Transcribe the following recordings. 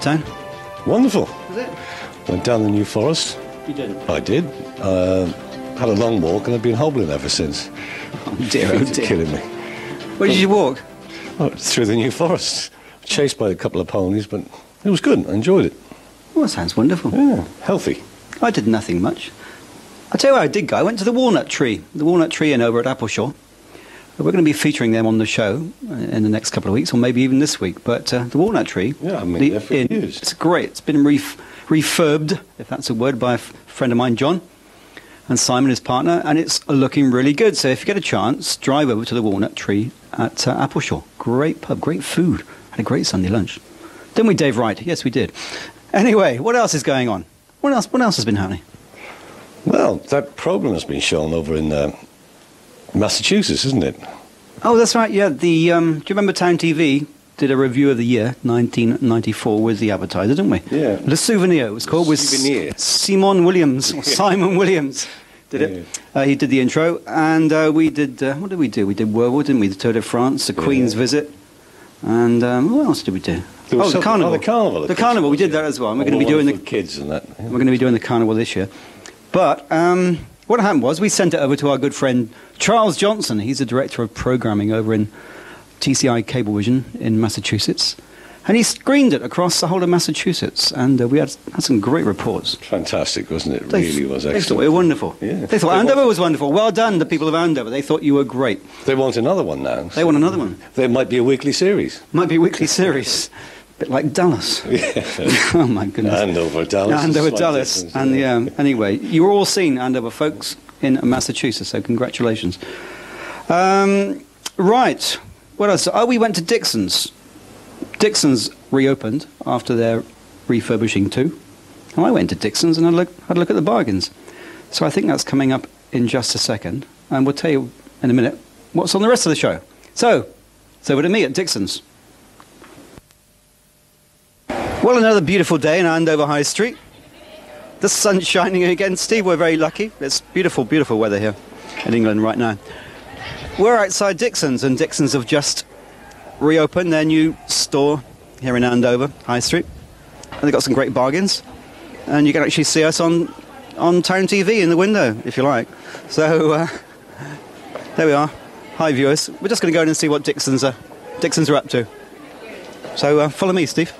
was town? Wonderful. Was it? Went down the New Forest. You did. I did. Uh, had a long walk and I've been hobbling ever since. Oh dear, oh It's dear. killing me. Where did you walk? Oh, through the New Forest. Chased by a couple of ponies, but it was good. I enjoyed it. Oh, that sounds wonderful. Yeah, healthy. I did nothing much. I'll tell you where I did go. I went to the Walnut Tree, the Walnut Tree Inn over at Appleshaw. We're going to be featuring them on the show uh, in the next couple of weeks, or maybe even this week. But uh, the Walnut Tree, Yeah, I've been the there for inn, years. it's great. It's been ref- refurbed, if that's a word, by a friend of mine, John, and Simon, his partner, and it's looking really good. So if you get a chance, drive over to the Walnut Tree at uh, Appleshaw. Great pub, great food, had a great Sunday lunch. Didn't we, Dave Wright? Yes, we did. Anyway, what else is going on? What else? What else has been happening? Well, that program has been shown over in uh, Massachusetts, isn't it? Oh, that's right. Yeah, the um, do you remember Town TV did a review of the year 1994 with the advertiser, didn't we? Yeah. Le Souvenir it was called with Souvenir. Simon Williams or Simon Williams did it. Uh, he did the intro, and uh, we did. Uh, what did we do? We did World War, didn't we? The Tour de France, the Queen's visit, and um, what else did we do? Oh, the carnival. oh, the carnival, The carnival. We did yeah. that as well. And we're going to be doing the kids and that. yeah. we're going to be doing the carnival this year. But um, what happened was we sent it over to our good friend Charles Johnson. He's the director of programming over in TCI Cablevision in Massachusetts. And he screened it across the whole of Massachusetts. And uh, we had, had some great reports. Fantastic, wasn't it? They, really was they thought excellent. we were wonderful. Yeah. They thought They Andover want- was wonderful. Well done, the people of Andover. They thought you were great. They want another one now. They want another one. There might be a weekly series. Might be a weekly series. Bit like Dallas. oh, my goodness. Andover, Dallas. Andover, Dallas. And yeah. yeah, anyway, you were all seen, Andover folks, in Massachusetts, so congratulations. Um, right. What else? Oh, we went to Dixon's. Dixon's reopened after their refurbishing too. And I went to Dixon's and I look, had a look at the bargains. So I think that's coming up in just a second. And we'll tell you in a minute what's on the rest of the show. So, it's over to me at Dixon's. Well, another beautiful day in Andover High Street. The sun's shining again. Steve, we're very lucky. It's beautiful, beautiful weather here in England right now. We're outside Dixon's, and Dixon's have just reopened their new store here in Andover High Street. And they've got some great bargains. And you can actually see us on, on Town TV in the window, if you like. So, uh, there we are. Hi, viewers. We're just going to go in and see what Dixon's are, Dixon's are up to. So, uh, follow me, Steve.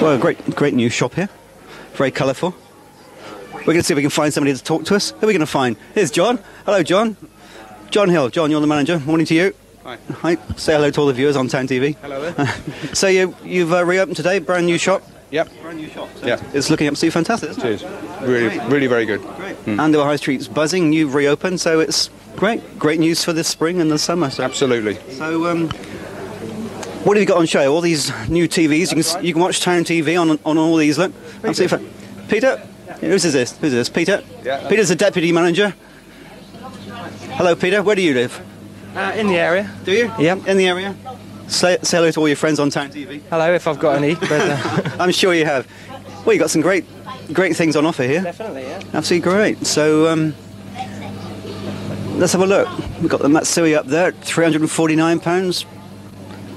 Well, great, great new shop here. Very colourful. We're going to see if we can find somebody to talk to us. Who are we going to find? Here's John. Hello, John. John Hill. John, you're the manager. Morning to you. Hi. Hi. Say hello to all the viewers on Town TV. Hello there. so you, you've uh, reopened today, brand new shop. yep. Brand new shop. So Yeah. It's looking absolutely fantastic, isn't it? Cheers. Really, really very good. Great. And Andover High Street's buzzing. You've reopened, so it's great. Great news for this spring and the summer. So, Absolutely. so um, what have you got on show? All these new TVs. You can s- you can watch Town TV on on all these. Look, absolutely. Fa- Peter, who's this? Who's this? Peter. Yeah. Peter's the deputy manager. Hello, Peter. Where do you live? Uh, in the area. Do you? Yeah. In the area. Say, say hello to all your friends on Town TV. Hello, if I've got any. But uh, I'm sure you have. Well, you got some great, great things on offer here. definitely, yeah. Absolutely great. So um, let's have a look. We've got the Matsui up there, £349.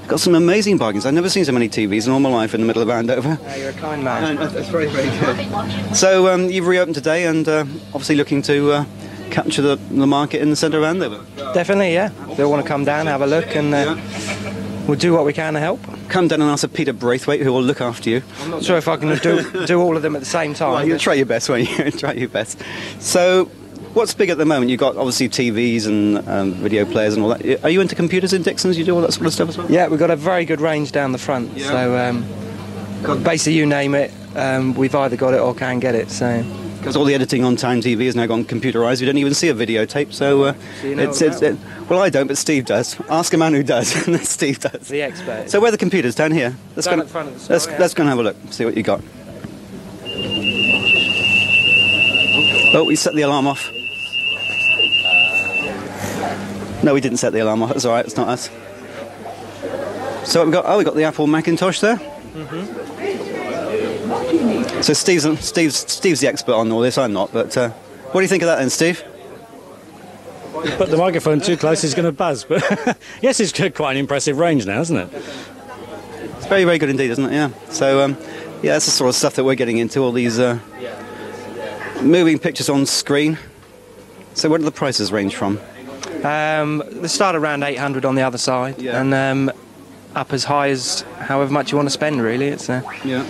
Got some amazing bargains. I've never seen so many TVs in all my life in the middle of Andover. Uh, you're a kind man. That's very, very good. So um, you've reopened today and uh, obviously looking to uh, capture the, the market in the centre of Andover. Definitely, yeah. They'll want to come down, have a look, and uh, we'll do what we can to help. Come down and ask Peter Braithwaite, who will look after you. I'm not sure if I can do do all of them at the same time. Well, you'll try your best, won't you? try your best. So, what's big at the moment? You've got obviously TVs and um, video players and all that. Are you into computers in Dixon's? You do all that sort of stuff as well? Yeah, we've got a very good range down the front. Yeah. So um, basically, you name it, um, we've either got it or can get it. So Because all the editing on Time TV has now gone computerised. We don't even see a videotape. So, uh, So you know it's, it's, it, well, I don't, but Steve does. Ask a man who does, and Steve does. the expert. So, where are the computers? Down here. Let's Down go front of the store, let's, yeah. let's go and have a look. See what you got. Oh, we set the alarm off. No, we didn't set the alarm off. It's all right. It's not us. So what we got? Oh, we got the Apple Macintosh there. Mm-hmm. So Steve's Steve's Steve's the expert on all this. I'm not. But uh, what do you think of that then, Steve? Put the microphone too close, it's going to buzz. But yes, it's got quite an impressive range now, isn't it? It's very, very good indeed, isn't it? Yeah. So, um, yeah, that's the sort of stuff that we're getting into. All these uh, moving pictures on screen. So, where do the prices range from? Um, they start around 800 on the other side, Yeah. and um, up as high as however much you want to spend. Really, it's uh, Yeah.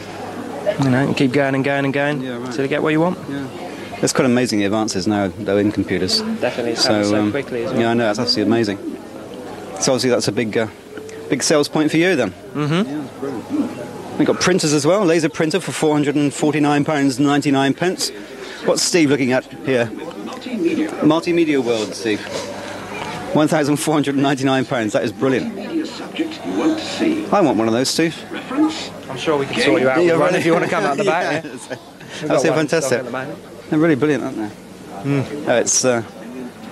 you know, and keep going and going and going Yeah, right. till you get what you want. Yeah. It's quite amazing the advances now, though, in computers. Definitely, it's happened so um, quickly as well. Yeah, I know. It's absolutely amazing. So obviously that's a big, uh, big sales point for you then. Mm-hmm. Yeah, brilliant. We've got printers as well. Laser printer for four hundred and forty-nine pounds ninety-nine pence. What's Steve looking at here? Multimedia World, Steve. One thousand four hundred and ninety-nine pounds. That is brilliant. I want one of those, Steve. I'm sure we can sort you out one if you want to come out the back. Yeah. Yeah. That's one in stock fantastic. at the moment. They're really brilliant, aren't they? Hmm. Uh, it's uh,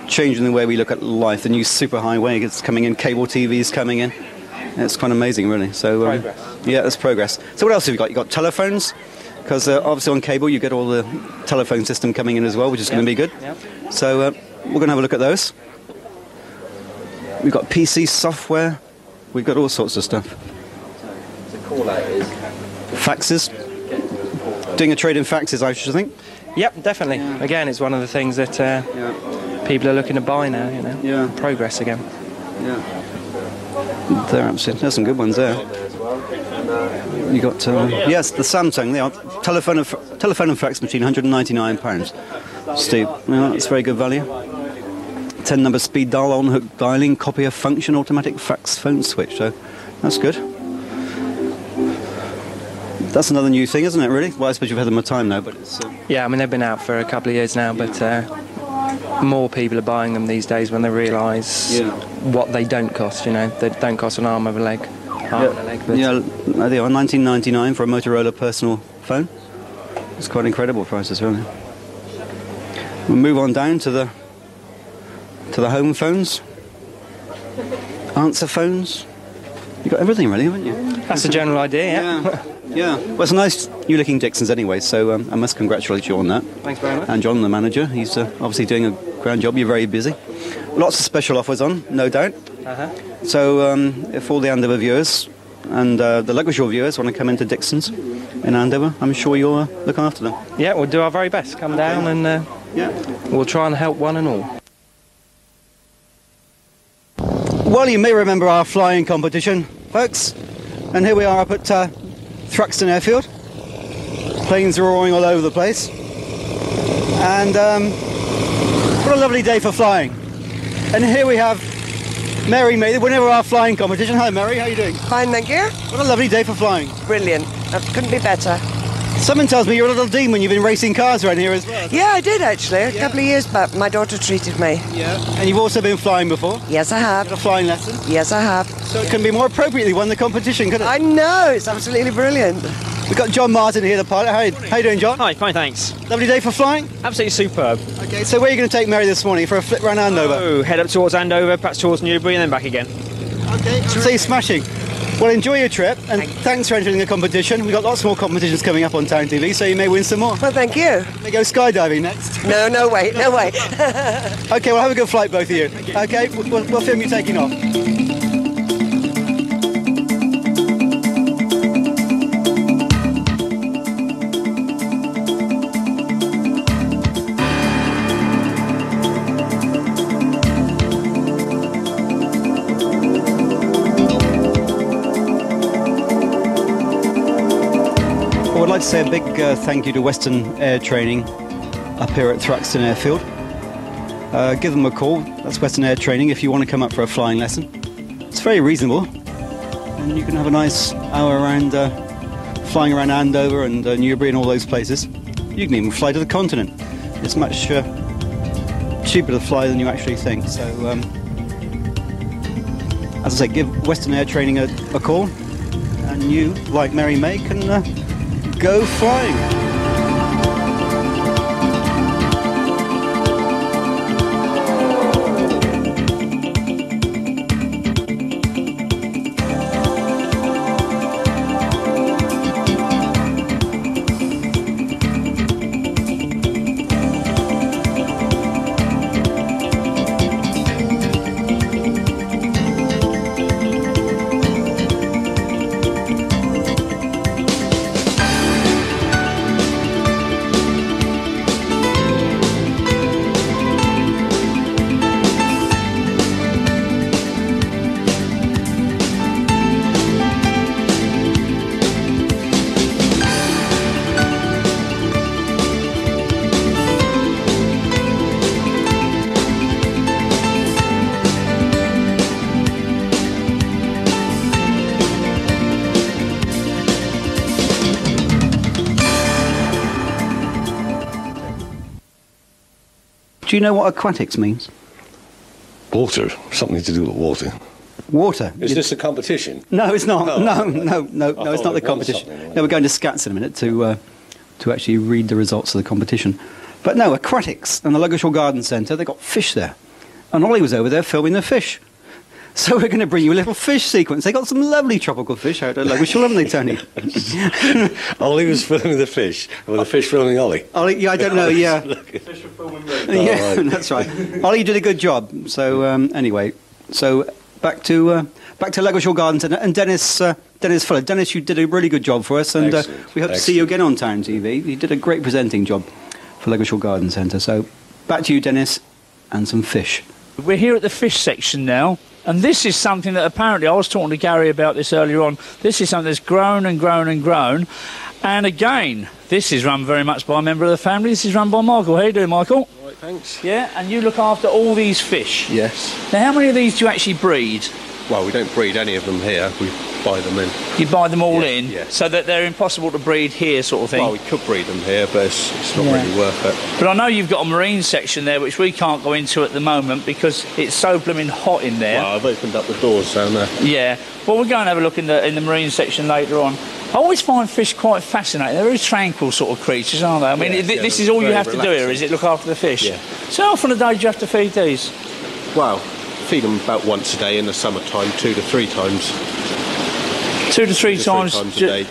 changing the way we look at life. The new superhighway is coming in, cable TV's coming in. It's quite amazing, really. So, um, Progress. Yeah, that's progress. So, what else have you got? You got telephones, because uh, obviously on cable you get all the telephone system coming in as well, which is going to be good. Yep. So, uh, we're going to have a look at those. We've got PC software. We've got all sorts of stuff. Faxes. Doing a trade in faxes, I should think. Yep, definitely. Again, it's one of the things that uh, people are looking to buy now. You know, Yeah. progress again. Yeah. They're absolutely, there's some good ones there. You got, uh, yes, the Samsung, are telephone and, telephone and fax machine, £199. Steve, yeah, that's very good value. 10 number speed dial, on hook dialing, Copy copier function, automatic fax phone switch, so that's good. That's another new thing, isn't it, really? Well, I suppose you've had them a time now, but it's. Uh, Yeah, I mean they've been out for a couple of years now, but uh, more people are buying them these days when they realise Yeah. what they don't cost. You know, they don't cost an arm of a leg, arm a leg. But yeah, they are 1999 for a Motorola personal phone. It's quite incredible prices, really. We'll move on down to the to the home phones, answer phones. You've got everything, really, haven't you? that's the general idea. Yeah. Yeah. yeah. Well, it's a nice new-looking Dixons anyway, so um, I must congratulate you on that. Thanks very much. And John, the manager, he's uh, obviously doing a grand job. You're very busy. Lots of special offers on, no doubt. Uh-huh. So um, if all the Andover viewers and uh, the Ludgershall viewers want to come into Dixon's in Andover, I'm sure you'll uh, look after them. Yeah, we'll do our very best. Come down and uh, Yeah. we'll try and help one and all. Well, you may remember our flying competition, folks. And here we are up at uh, Thruxton Airfield. Planes roaring all over the place. And um, what a lovely day for flying. And here we have Mary May, the winner of our flying competition. Hi, Mary, how are you doing? Fine, thank you. What a lovely day for flying. Brilliant. That couldn't be better. Someone tells me you're a little demon. You've been racing cars around here as well. Yeah, I did actually. A couple of years back, my daughter treated me. Yeah. And you've also been flying before. Yes, I Had a flying lesson. Yes, I have. So it can be more appropriately won the competition, couldn't it? I know. It's absolutely brilliant. We've got John Martin here, the pilot. How, how you doing, John? Hi, fine, thanks. Lovely day for flying. Absolutely superb. Okay, so where are you going to take Mary this morning for a flip round Andover? Oh, head up towards Andover, perhaps towards Newbury, and then back again. Okay, so you're smashing. Well, enjoy your trip, and thanks for entering the competition. We've got lots more competitions coming up on Town TV, so you may win some more. Well, thank you. May go skydiving next. No, no way, no way. Okay, well, have a good flight, both of you. Okay, we'll, we'll, we'll film you taking off. Say a big uh, thank you to Western Air Training up here at Thruxton Airfield. Uh, give them a call. That's Western Air Training if you want to come up for a flying lesson. It's very reasonable, and you can have a nice hour around uh, flying around Andover and uh, Newbury and all those places. You can even fly to the continent. It's much uh, cheaper to fly than you actually think. So, um, as I say, give Western Air Training a, a call, and you, like Mary May, can uh, go flying. Do you know what aquatics means? Water, something to do with water. Water. Is You- this a competition? No, it's not. No. No, no, no, no, it's not the competition. something. No, we're going to Scats in a minute to uh, to actually read the results of the competition. But no, aquatics and the Ludgershall Garden Centre, they got fish there. And Ollie was over there filming the fish. So we're going to bring you a little fish sequence. They got some lovely tropical fish out at Ludgershall, haven't they, Tony? Ollie was filming the fish, or the fish filming Ollie. Ollie, yeah, I don't know, yeah. Fish filming Ollie. yeah, right. that's right. Ollie, you did a good job. So um, anyway, so back to uh, back to Ludgershall Garden Centre and Dennis uh, Dennis Fuller. Dennis, you did a really good job for us, and uh, we hope to see you again on Town TV. You did a great presenting job for Ludgershall Garden Centre. So back to you, Dennis, and some fish. We're here at the fish section now, and this is something that apparently I was talking to Gary about this earlier on. This is something that's grown and grown and grown. And again, this is run very much by a member of the family. This is run by Michael. How you doing, Michael? Right, thanks. Yeah, and you look after all these fish. Yes. Now, how many of these do you actually breed? Well, we don't breed any of them here. We buy them in. You buy them all Yeah, in, yeah. so that they're impossible to breed here, sort of thing. Well, we could breed them here, but it's, it's not Yeah. really worth it. But I know you've got a marine section there, which we can't go into at the moment because it's so blooming hot in there. Well, I've opened up the doors down there. Yeah. Well, we'll go and have a look in the in the marine section later on. I always find fish quite fascinating. They're very tranquil sort of creatures, aren't they? I mean, yeah, this is all you have to do here, is it? Look after the fish. Yeah. So how often a day do you have to feed these? Well, feed them about once a day in the summertime, two to three times. Two to three Two to times. times ju- a day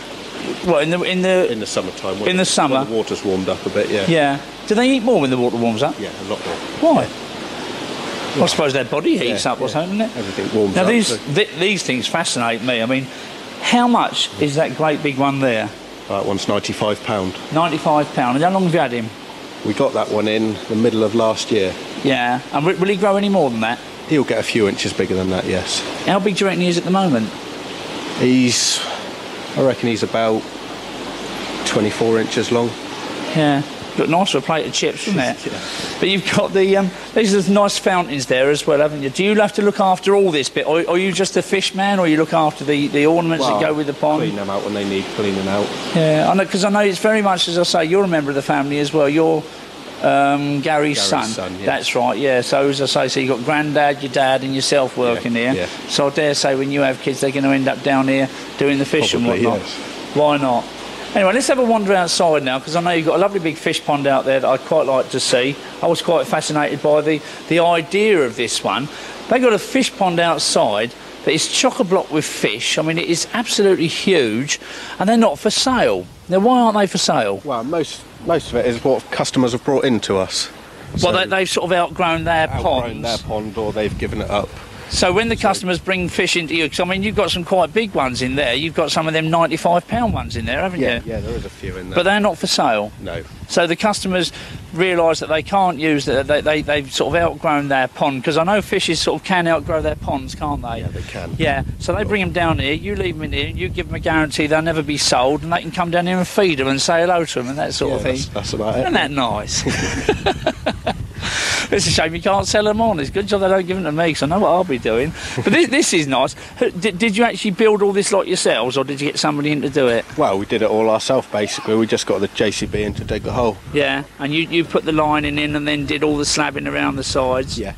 What in the in the? in the summertime. In the summer? when the water's warmed up a bit. Yeah. yeah. Do they eat more when the water warms up? Yeah, a lot more. Why? I suppose their body heats Yeah, up or yeah. something, isn't it? Everything warms Now up. these so- th- these things fascinate me. I mean, how much is that great big one there? That one's ninety-five pound. Ninety-five pound. And how long have you had him? We got that one in the middle of last year. Yeah. And will he grow any more than that? He'll get a few inches bigger than that. Yes. How big do you reckon he is at the moment? He's, I reckon he's about 24 inches long. Yeah. Look nice for a plate of chips, wouldn't it? But you've got the um, these are nice fountains there as well, haven't you? Do you have to look after all this bit, or are you just a fish man, or you look after the, the ornaments that go with the pond? Clean them out when they need cleaning out. Yeah, I know because I know it's very much as I say. You're a member of the family as well. You're um, Gary's, Gary's son. son, yeah. That's right. Yeah. So as I say, so you've got granddad, your dad, and yourself working Yeah, here. yeah. So I dare say, when you have kids, they're going to end up down here doing the fish Probably, and whatnot. yes. Why not? Anyway, let's have a wander outside now because I know you've got a lovely big fish pond out there that I'd quite like to see. I was quite fascinated by the, the idea of this one. They've got a fish pond outside that is chock a block with fish. I mean, it is absolutely huge, and they're not for sale. Now, why aren't they for sale? Well, most most of it is what customers have brought in to us. well, they, they've sort of outgrown their outgrown ponds. their pond or they've given it up. So when the customers bring fish into you, because I mean, you've got some quite big ones in there. You've got some of them 95 pound ones in there, haven't Yeah, you? yeah, there is a few in there. But they're not for sale. no, So the customers realise that they can't use that. They, they, they've sort of outgrown their pond because I know fishes sort of can outgrow their ponds, can't they? yeah, they can. Yeah, so they bring them down here, you leave them in here, you give them a guarantee they'll never be sold, and they can come down here and feed them and say hello to them and that sort Yeah, of thing. that's, that's about it. Isn't that nice? it's a shame you can't sell them on. It's a good job they don't give them to me because I know what I'll be doing. But this, this is nice. Did, did you actually build all this lot yourselves or did you get somebody in to do it? Well, we did it all ourselves basically. We just got the JCB in to dig the hole. Yeah, and you, you put the lining in and then did all the slabbing around the sides. Yeah.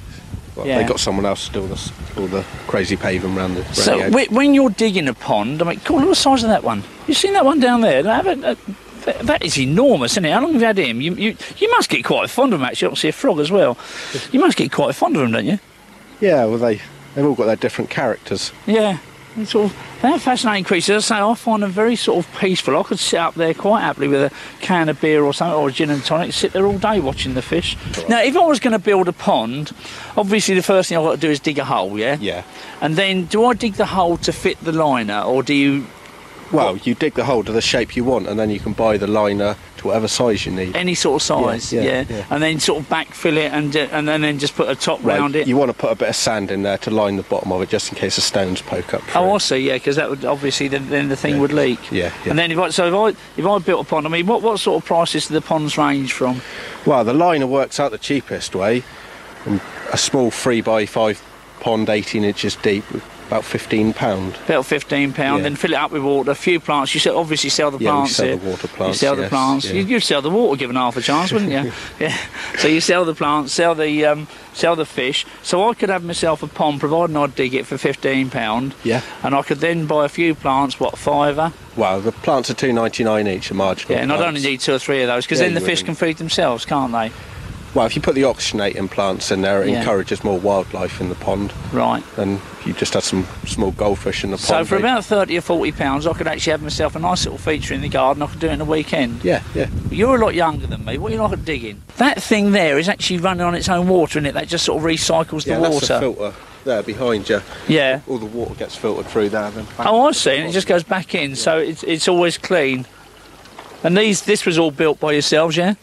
Well, Yeah. They got someone else to do all the, all the crazy paving around the, So when you're digging a pond, I mean, God, look at the size of that one. You seen that one down there? That, that- that- that is enormous, isn't it? How long have you had him? You, you, you must get quite fond of him, actually. I don't see a frog as well. You must get quite fond of him, don't you? Yeah, well, they, they've all got their different characters. Yeah. It's sort of, they're fascinating creatures. As I say, I find them very sort of peaceful. I could sit up there quite happily with a can of beer or something, or a gin and tonic, sit there all day watching the fish. Now, if I was going to build a pond, obviously the first thing I've got to do is dig a hole, yeah? Yeah. And then, do I dig the hole to fit the liner, or do you Well, you dig the hole to the shape you want, and then you can buy the liner to whatever size you need. any sort of size? Yeah, Yeah, yeah. And then sort of backfill it, and uh, and then, then just put a top round it. You want to put a bit of sand in there to line the bottom of it, just in case the stones poke up. Oh, through. See. Yeah, because that would obviously then, then the thing would leak. Yeah. And then if I so if I if I built a pond, I mean, what what sort of prices do the ponds range from? Well, the liner works out the cheapest way. A small three by five pond, 18 inches deep, about fifteen pound. About fifteen pound. Yeah. Then fill it up with water. A few plants. You sell, obviously sell the Yeah, plants sell here. the water You plants, sell the plants. yeah. You, you'd sell the water, given half a chance, wouldn't you? yeah. So you sell the plants, sell the um, sell the fish. So I could have myself a pond, providing I dig it for fifteen pound. Yeah. And I could then buy a few plants. What fiver? Well, the plants are two ninety nine each, a marginal. Yeah. And I'd only need two or three of those because Yeah, then the fish can feed themselves, can't they? Well, if you put the oxygenating plants in there, it Yeah. encourages more wildlife in the pond. Right. And you just had some small goldfish in the pond. So for about thirty or forty pounds, I could actually have myself a nice little feature in the garden. I could do it in a weekend. Yeah, yeah. You're a lot younger than me. What are you like at digging? That thing there is actually running on its own water, in it? That just sort of recycles the yeah, water. that's the filter there behind you. Yeah. All the water gets filtered through there. Then Oh, I see. And it just goes back in, so it's it's always clean. And these, this was all built by yourselves, yeah?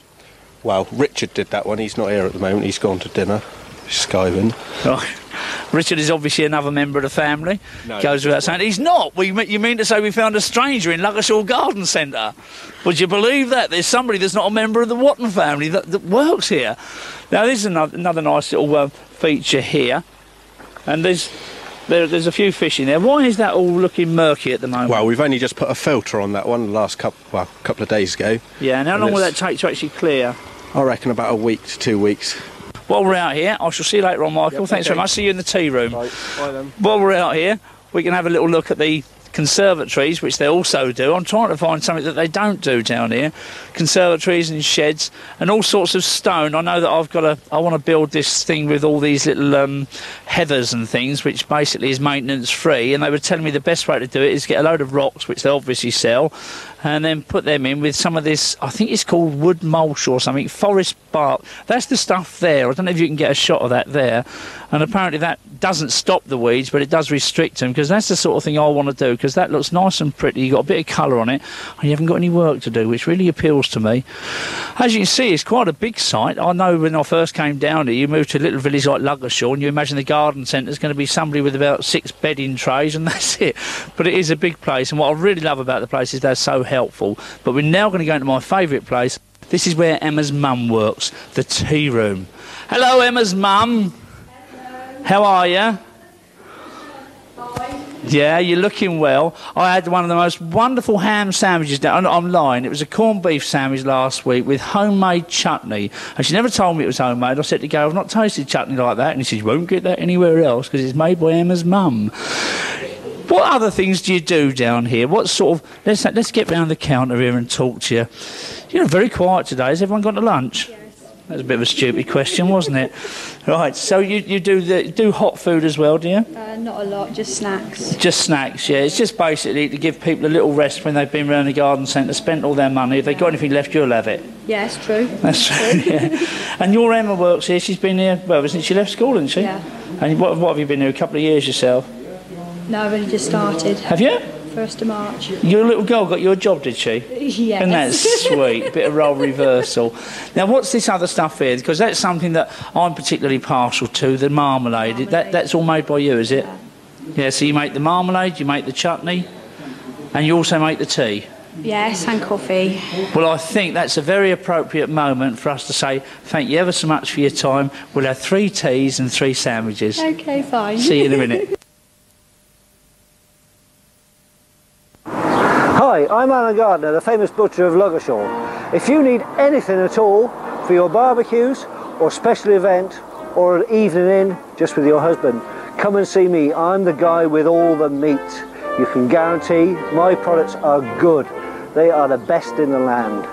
Well, Richard did that one. He's not here at the moment. He's gone to dinner. Skywin. Right. Richard is obviously another member of the family. No, Goes without saying. He's not. We, you mean to say we found a stranger in Ludgershall Garden Centre? Would you believe that? There's somebody that's not a member of the Watton family that, that works here. Now, this is another, another nice little uh, feature here. And there's there, there's a few fish in there. Why is that all looking murky at the moment? Well, we've only just put a filter on that one the last couple, well, couple of days ago. yeah, and how and long will that take to actually clear? I reckon about a week to two weeks. While we're out here, I shall see you later on, Michael. Yep, Thanks very okay. much. See you in the tea room. Right, bye then. While we're out here, we can have a little look at the conservatories, which they also do. I'm trying to find something that they don't do down here. Conservatories and sheds and all sorts of stone. I know that I've got a. I want to build this thing with all these little um, heathers and things, which basically is maintenance free. And they were telling me the best way to do it is get a load of rocks, which they obviously sell, and then put them in with some of this. I think it's called wood mulch or something. Forest bark. That's the stuff there. I don't know if you can get a shot of that there. And apparently that doesn't stop the weeds, but it does restrict them because that's the sort of thing I want to do because that looks nice and pretty. You've got a bit of colour on it and you haven't got any work to do, which really appeals to me. As you can see, it's quite a big site. I know when I first came down here, you moved to a little village like Ludgershall and you imagine the garden centre's going to be somebody with about six bedding trays and that's it. But it is a big place and what I really love about the place is they're so helpful. But we're now going to go into my favourite place. This is where Emma's mum works, the tea room. Hello, Emma's mum. How are you? Yeah, you're looking well. I had one of the most wonderful ham sandwiches down online. It was a corned beef sandwich last week with homemade chutney. And she never told me it was homemade. I said to go, I've not tasted chutney like that. And he said, You won't get that anywhere else because it's made by Emma's mum. What other things do you do down here? What sort of. Let's, let's get round the counter here and talk to you. You're very quiet today. Has everyone gone to lunch? That was a bit of a stupid question, wasn't it? Right, so you, you do the, do hot food as well, do you? Uh, not a lot, just snacks. Just snacks, yeah. It's just basically to give people a little rest when they've been around the garden centre, spent all their money. If they've got anything left, you'll have it. Yeah, Yes, true. That's true, yeah. And your Emma works here. She's been here, well, since she left school, hasn't she? Yeah. And what, what have you been here? A couple of years yourself? No, I've only just started. Have you? First of March. Your little girl got you a job, did she? Yes. And that's sweet, bit of role reversal. Now, what's this other stuff here? Because that's something that I'm particularly partial to, the marmalade. That, that's all made by you, is it? Yeah, so you make the marmalade, you make the chutney, and you also make the tea. Yes, and coffee. Well, I think that's a very appropriate moment for us to say thank you ever so much for your time. We'll have three teas and three sandwiches. Okay, fine. See you in a minute. Hi, I'm Alan Gardner, the famous butcher of Ludgershall. If you need anything at all for your barbecues or special event or an evening in just with your husband, come and see me. I'm the guy with all the meat. You can guarantee my products are good. They are the best in the land.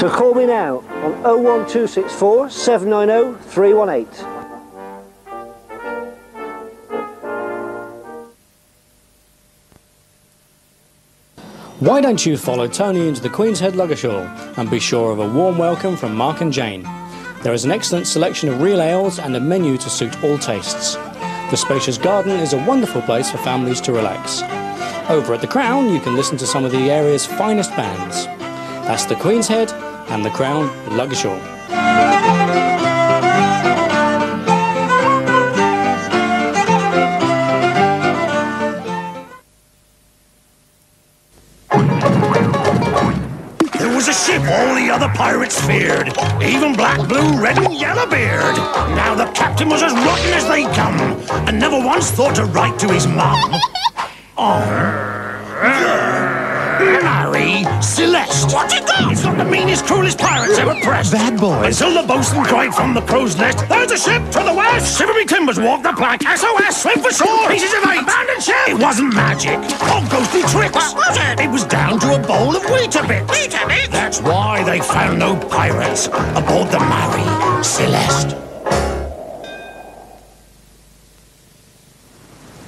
So call me now on 01264 790 318. Why don't you follow Tony into the Queen's Head Ludgershall and be sure of a warm welcome from Mark and Jane. There is an excellent selection of real ales and a menu to suit all tastes. The spacious garden is a wonderful place for families to relax. Over at the Crown, you can listen to some of the area's finest bands. That's the Queen's Head and the Crown. There the pirates feared, even black, blue, red, and yellow beard. Now the captain was as rotten as they come, and never once thought to write to his mum. Oh. Mary Celeste. What's it got? It's got the meanest, cruelest pirates ever pressed. Bad boys. Until the bosun cried from the crow's nest, There's a ship to the west. Shivery timbers walk the plank. SOS, swim for shore. Pieces of eight. Abandoned ship. It wasn't magic or ghostly tricks. What was it? It was down to a bowl of Weetabix. Weetabix? That's why they found no pirates aboard the Mary Celeste.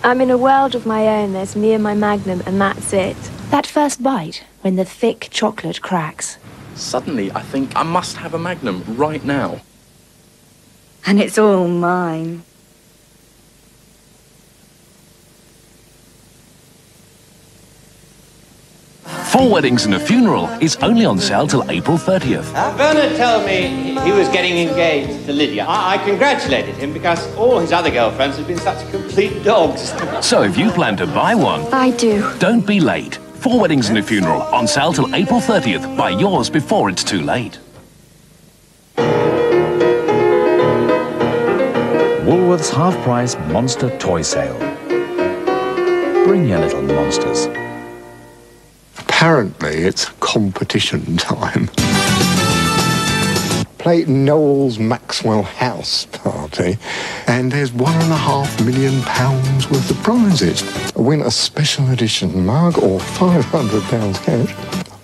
I'm in a world of my own. There's me and my magnum, and that's it. That first bite, when the thick chocolate cracks. Suddenly, I think I must have a Magnum right now. And it's all mine. Four Weddings and a Funeral is only on sale till April 30th. Bernard told me he was getting engaged to Lydia. I, I congratulated him because all his other girlfriends have been such complete dogs. So if you plan to buy one, I do. don't be late. Four Weddings and a Funeral on sale till April 30th. Buy yours before it's too late. Woolworths half price monster toy sale. Bring your little monsters. Apparently, it's competition time. Clayton Noel's Maxwell House party, and there's one and a half million pounds worth of prizes. Win a special edition mug or five hundred pounds cash,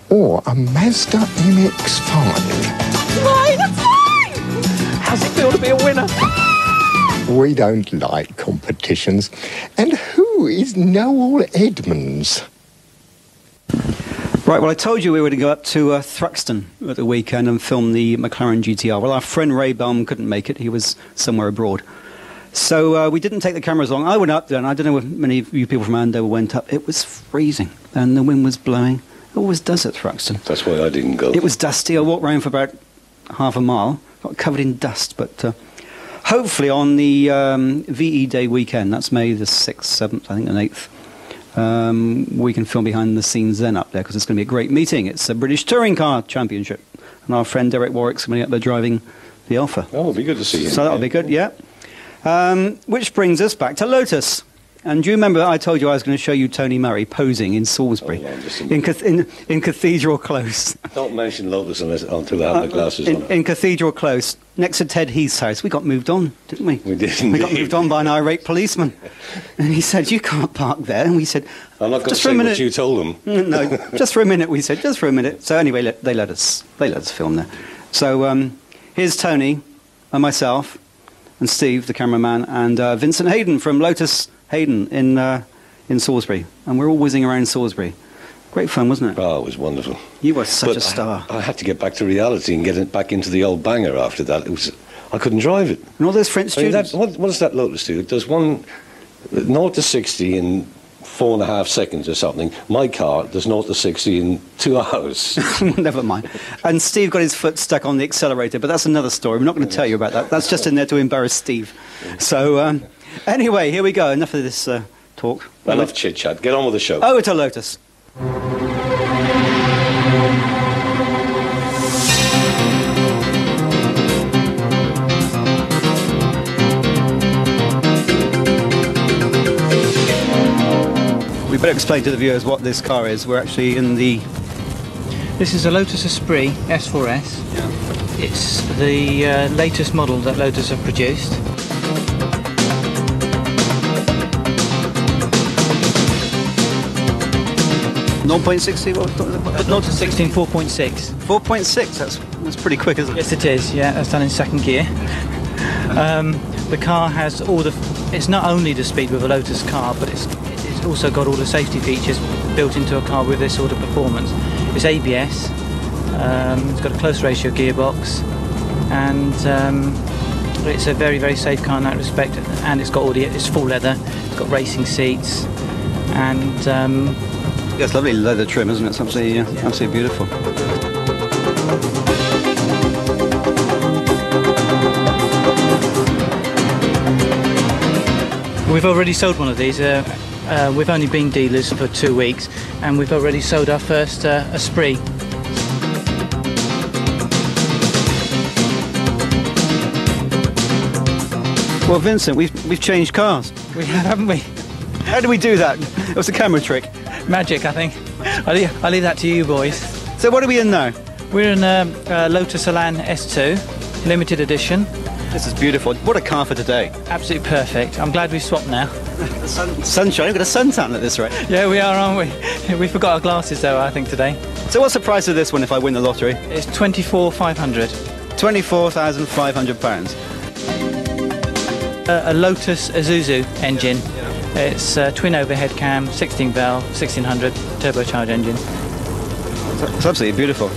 or a Mazda MX-5. Mine! Mine! How's it feel to be a winner? We don't like competitions. And who is Noel Edmonds? Right, well, I told you we were going to go up to uh, Thruxton at the weekend and film the McLaren GTR. Well, our friend Ray Baum couldn't make it. He was somewhere abroad. So uh, we didn't take the cameras along. I went up there, and I don't know if many of you people from Andover went up. It was freezing, and the wind was blowing. It always does at Thruxton. That's why I didn't go. It was dusty. I walked around for about half a mile, got covered in dust. But uh, hopefully on the um, VE Day weekend, that's May the 6th, 7th, I think, and 8th, um, we can film behind the scenes then up there because it's going to be a great meeting. It's a British Touring Car Championship. And our friend Derek Warwick's going to be up there driving the Alfa. Oh, it'll be good to see him. So that'll be good, yeah. Um, which brings us back to Lotus. And do you remember I told you I was going to show you Tony Murray posing in Salisbury, in, cath- in, in Cathedral Close? Don't mention Lotus unless, until I have the glasses Uh, in, on. in Cathedral Close, next to Ted Heath's house. We got moved on, didn't we? We did We got moved on by an irate policeman. And he said, You can't park there. And we said, I'm not going to Just for a say minute. what you told them. No, just for a minute, we said, just for a minute. So anyway, let, they let us, they let us film there. So um, here's Tony and myself and Steve, the cameraman, and uh, Vincent Hayden from Lotus Hayden in, uh, in Salisbury. And we're all whizzing around Salisbury. Great fun, wasn't it? Oh, it was wonderful. You were such But a star. I, I had to get back to reality and get it back into the old banger after that. It was, I couldn't drive it. And all those French I mean, that, what, what does that Lotus do? It does one, 0 to 60 in four and a half seconds or something. My car does 0 to 60 in two hours. Never mind. And Steve got his foot stuck on the accelerator, but that's another story. We're not going to tell you about that. That's just in there to embarrass Steve. So, um, anyway, here we go. Enough of this uh, talk. Enough chit chat. Get on with the show. Over to Lotus. We better explain to the viewers what this car is. We're actually in the This is a Lotus Esprit S4S. It's the uh, latest model that Lotus have produced. Not point sixty. What, Not to 16, 4.6. 4.6. That's that's pretty quick, isn't it? Yes, it is. Yeah, that's done in second gear. Um, the car has all the. It's not only the speed with a Lotus car, but it's it's also got all the safety features built into a car with this sort of performance. It's ABS. Um, it's got a close ratio gearbox, and um, it's a very very safe car in that respect. And it's got all the. It's full leather. It's got racing seats, and. That's lovely leather trim, isn't it? It's absolutely, absolutely beautiful. We've already sold one of these. Uh, uh, we've only been dealers for two weeks and we've already sold our first uh, Esprit. Well, Vincent, we've, we've changed cars. We have, haven't we? How do we do that? It was a camera trick. Magic, I think. I'll leave, I'll leave that to you boys. So what are we in now? We're in um, uh, Lotus Elan S2, limited edition. This is beautiful. What a car for today. Absolutely perfect. I'm glad we swapped now. Sun, sunshine. We've got a suntan at this rate. Yeah, we are, aren't we? We forgot our glasses though, I think, today. So what's the price of this one if I win the lottery? It's 24,500. Twenty-four thousand five hundred pounds. A, a Lotus Isuzu engine. It's a twin overhead cam, 16 valve, 1600 turbocharged engine. It's absolutely beautiful.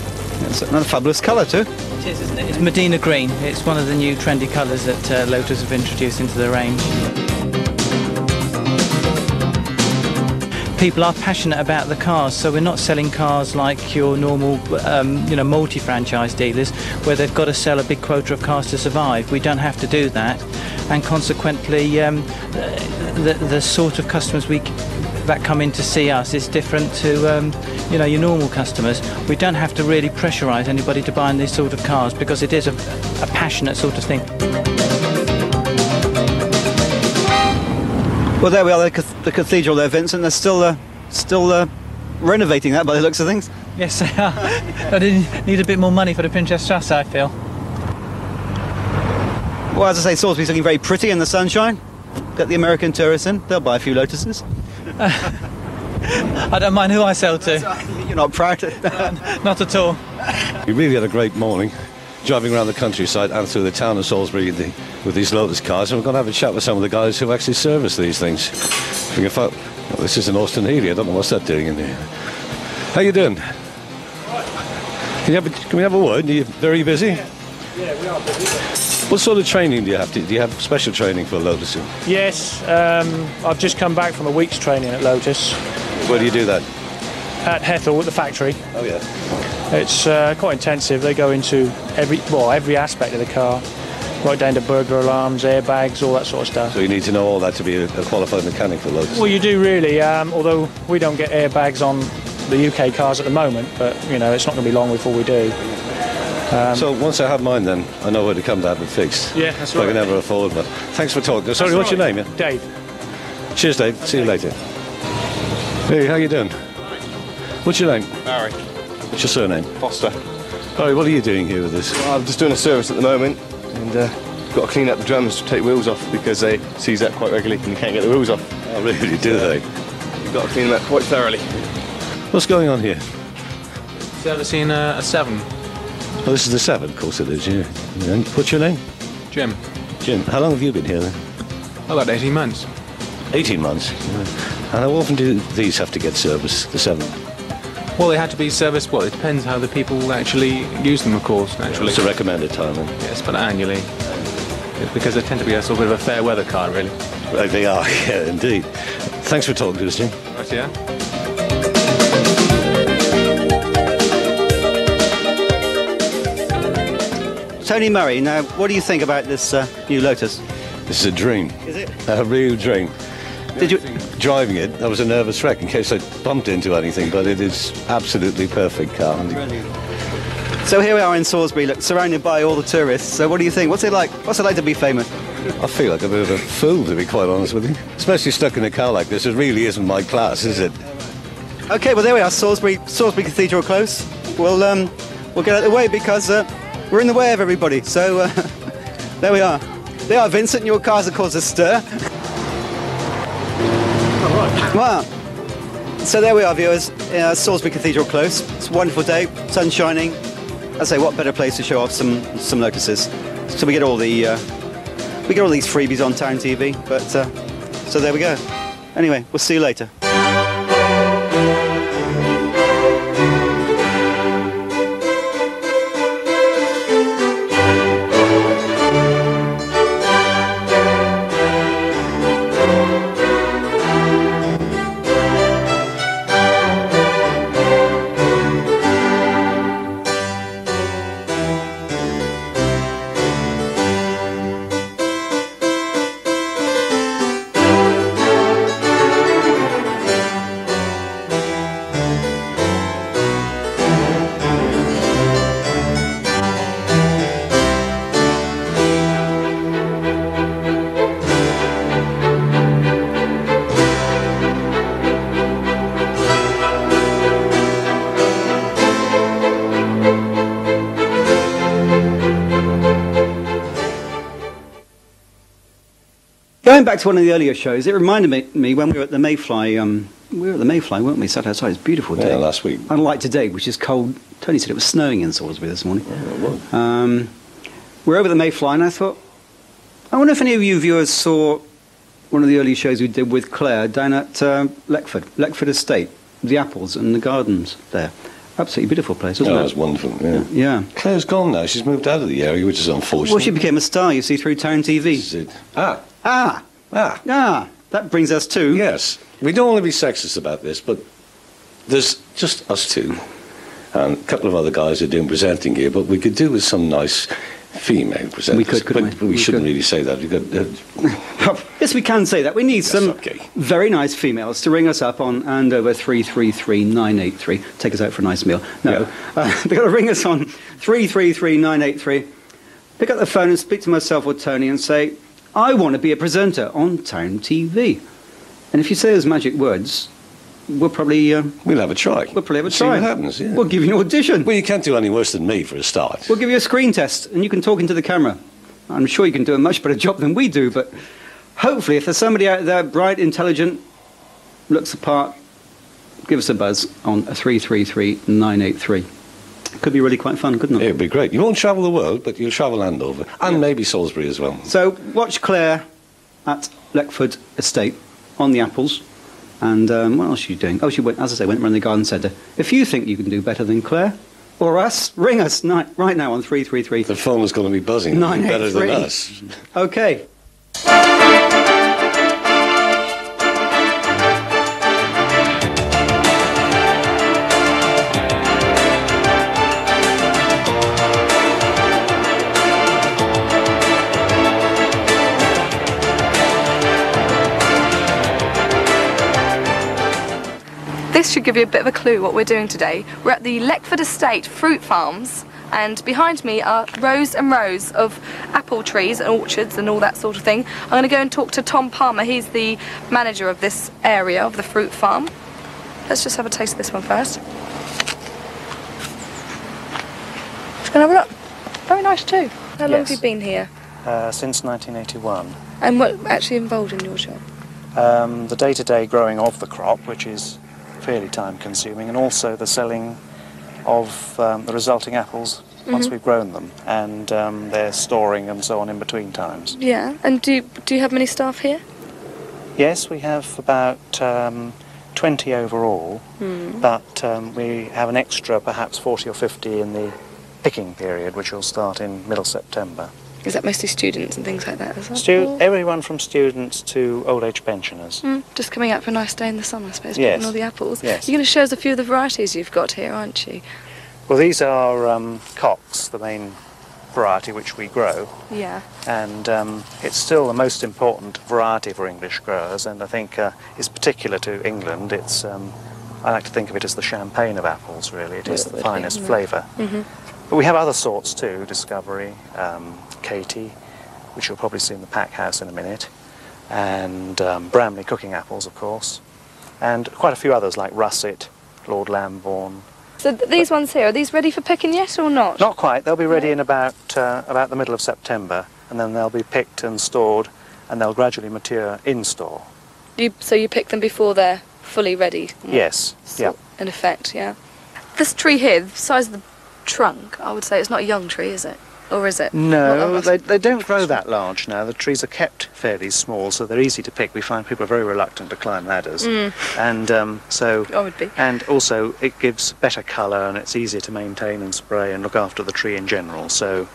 It's another fabulous colour too. It is, isn't it? It's Medina Green. It's one of the new trendy colours that uh, Lotus have introduced into the range. People are passionate about the cars, so we're not selling cars like your normal, um, you know, multi-franchise dealers, where they've got to sell a big quota of cars to survive. We don't have to do that, and consequently, um, the, the sort of customers we that come in to see us is different to um, you know your normal customers. We don't have to really pressurise anybody to buy these sort of cars because it is a, a passionate sort of thing. Well, there we are, the, the cathedral there, Vincent. They're still uh, still uh, renovating that by the looks of things. Yes, they are. they need a bit more money for the Princessstrasse, I feel. Well, as I say, Salisbury's looking very pretty in the sunshine. Got the American tourists in. They'll buy a few Lotuses. I don't mind who I sell to. You're not proud. Of it. Not at all. We really had a great morning driving around the countryside and through the town of Salisbury with, the, with these Lotus cars, and we're going to have a chat with some of the guys who actually service these things. In fact, well, this is an Austin Healey. I don't know what's that doing in here. How you doing? Can, you have a, can we have a word? Are you very busy? Yeah, we are busy. What sort of training do you have? To, do you have special training for Lotus? Yes, um, I've just come back from a week's training at Lotus Where do you do that? at Hethel at the factory. Oh yeah. It's uh, quite intensive. They go into every well every aspect of the car, right down to burglar alarms, airbags, all that sort of stuff. So you need to know all that to be a, a qualified mechanic for Lotus. Well, you do really. Um, although we don't get airbags on the UK cars at the moment, but you know it's not going to be long before we do. Um, so once I have mine, then I know where to come to have it fixed. Yeah, that's if I can ever afford. But thanks for talking. Sorry, That's what's your name? Yeah? Dave. Cheers, Dave. See you later. Hey, how you doing? What's your name? Barry. What's your surname? Foster. Barry, what are you doing here with this? Well, I'm just doing a service at the moment and uh, got to clean up the drums to take wheels off because they seize up quite regularly and you can't get the wheels off. Oh, really? Do they? You've got to clean them up quite thoroughly. What's going on here? You Servicing uh, a 7. Oh, this is the seven, of course it is, yeah. And What's your name? Jim. Jim. How long have you been here then? About 18 months. 18 months. Yeah. And how often do these have to get serviced, the seven? Well, they had to be serviced, well, it depends how the people actually use them, of course, naturally. it's a recommended time then? Yes, but annually. Because they tend to be a sort of a fair weather car, really. Right, they are, yeah, indeed. Thanks for talking to us, Jim. Right, yeah? Tony Murray, now, what do you think about this uh, new Lotus? This is a dream. Is it? A real dream. Did you? Driving it, I was a nervous wreck in case I bumped into anything, but it is absolutely perfect car. So here we are in Salisbury, look, surrounded by all the tourists. So what do you think? What's it like? What's it like to be famous? I feel like a bit of a fool, to be quite honest with you. Especially stuck in a car like this. It really isn't my class, is it? Okay, well there we are, Salisbury, Salisbury Cathedral Close. We'll um, we'll get out of the way because uh, we're in the way of everybody. So uh, there we are. There are Vincent. Your cars have caused a stir. Wow. So there we are, viewers. Uh, Salisbury Cathedral Close. It's a wonderful day, sun shining. I say, what better place to show off some some lotuses? So we get all the uh, we get all these freebies on Town TV. But uh, so there we go. Anyway, we'll see you later. Going back to one of the earlier shows, it reminded me, me when we were at the Mayfly. Um, we were at the Mayfly, weren't we? Sat outside. It's a beautiful day. Yeah, last week. Unlike today, which is cold. Tony said it was snowing in Salisbury this morning. Um, we're over the Mayfly, and I thought, I wonder if any of you viewers saw one of the early shows we did with Clare down at uh, Leckford, Leckford Estate, the apples and the gardens there. Absolutely beautiful place, wasn't Oh, it? it was wonderful. Yeah. Yeah. Clare's gone now. She's moved out of the area, which is unfortunate. Well, she became a star, you see, through Town TV. Ah. Ah. Ah. Ah. That brings us to. Yes. We don't want to be sexist about this, but there's just us two and a couple of other guys who are doing presenting here, but we could do with some nice female presenters. We could, couldn't but we? we? Shouldn't really say that. Got, uh, Yes, we can say that. We need some very nice females to ring us up on and over 333983. Take us out for a nice meal. No. Uh, they've got to ring us on 333983. Pick up the phone and speak to myself or Tony and say, I want to be a presenter on Town TV. And if you say those magic words, we'll probably. Uh, we'll have a try. We'll probably have a See try. what happens, yeah. We'll give you an audition. Well, you can't do any worse than me for a start. We'll give you a screen test and you can talk into the camera. I'm sure you can do a much better job than we do, but hopefully, if there's somebody out there bright, intelligent, looks the part, give us a buzz on 333983. Could be really quite fun, couldn't it? It'd be great. You won't travel the world, but you'll travel Andover and maybe Salisbury as well. So watch Clare at Leckford Estate on the apples. And um, what else are you doing? Oh, she went, as I say, went around the garden centre. If you think you can do better than Clare or us, ring us ni- right now on 333. The phone is going to be buzzing. Nine, better eight, than three. us. Okay. This should give you a bit of a clue what we're doing today. We're at the Leckford Estate Fruit Farms and behind me are rows and rows of apple trees and orchards and all that sort of thing. I'm going to go and talk to Tom Palmer. He's the manager of this area of the fruit farm. Let's just have a taste of this one first. Just going to have a look. Very nice too. How long have you been here? Uh, since 1981. And what actually involved in your shop? Um, the day-to-day growing of the crop, which is fairly time-consuming, and also the selling of um, the resulting apples once Mhm. we've grown them, and um, their storing and so on in between times. Yeah. And do do you have many staff here? Yes, we have about um, 20 overall, Hmm. but um, we have an extra, perhaps 40 or 50 in the picking period, which will start in middle September. Is that mostly students and things like that as? Stu- everyone from students to old age pensioners. Mm, just coming out for a nice day in the summer, I suppose, Yes. picking all the apples. Yes. You're going to show us a few of the varieties you've got here, aren't you? Well, these are um, Cox, the main variety which we grow, Yeah. and um, it's still the most important variety for English growers, and I think uh, it's particular to England. It's um, I like to think of it as the champagne of apples, really. It is the finest it? flavour. But we have other sorts too, Discovery, um, Katy, which you'll probably see in the pack house in a minute, and um, Bramley cooking apples, of course, and quite a few others like Russet, Lord Lambourne. So th- these ones here, are these ready for picking yet or not? Not quite. They'll be ready in about uh, about the middle of September, and then they'll be picked and stored, and they'll gradually mature in store. You, so you pick them before they're fully ready? Yes. Yeah. In effect, yeah. This tree here, the size of the trunk, I would say it's not a young tree, is it? Or is it? No, they, they don't grow that large now. The trees are kept fairly small, so they're easy to pick. We find people are very reluctant to climb ladders, Mm. and um, so I would be. and also it gives better colour and it's easier to maintain and spray and look after the tree in general. So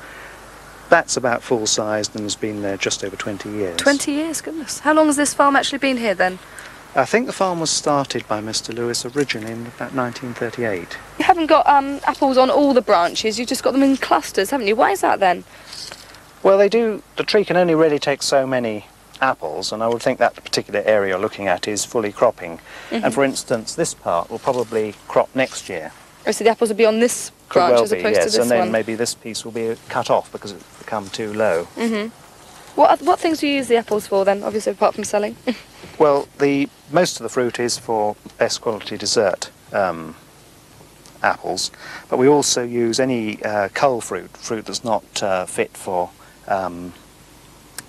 that's about full sized and has been there just over 20 years. 20 years, goodness. How long has this farm actually been here then? I think the farm was started by Mr. Lewis originally in about 1938. You haven't got um, apples on all the branches, you've just got them in clusters, haven't you? Why is that then? Well, they do. The tree can only really take so many apples, and I would think that particular area you're looking at is fully cropping. Mhm. And for instance, this part will probably crop next year. Oh, so the apples will be on this branch well as be, opposed yes, to this one? Yes, and then one? maybe this piece will be cut off because it's become too low. hmm What, what things do you use the apples for then, obviously, apart from selling? Well, the most of the fruit is for best quality dessert um, apples, but we also use any uh, cull fruit, fruit that's not uh, fit for um,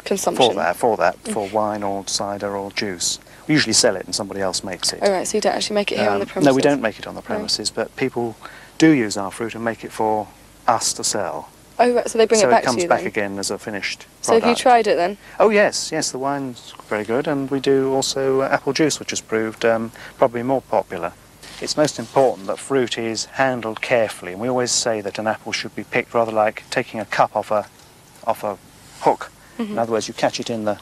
consumption. for that, for that, Mm. for wine or cider or juice. We usually sell it and somebody else makes it. Oh, right, so you don't actually make it here on the Um, premises? No, we don't make it on the premises, but people do use our fruit and make it for us to sell. Oh, right, so they bring so it back comes to you back then? again as a finished So have you tried it then? Oh yes, yes, the wine's very good, and we do also uh, apple juice, which has proved um, probably more popular. It's most important that fruit is handled carefully, and we always say that an apple should be picked rather like taking a cup off a off a hook. In Mhm. other words, you catch it in the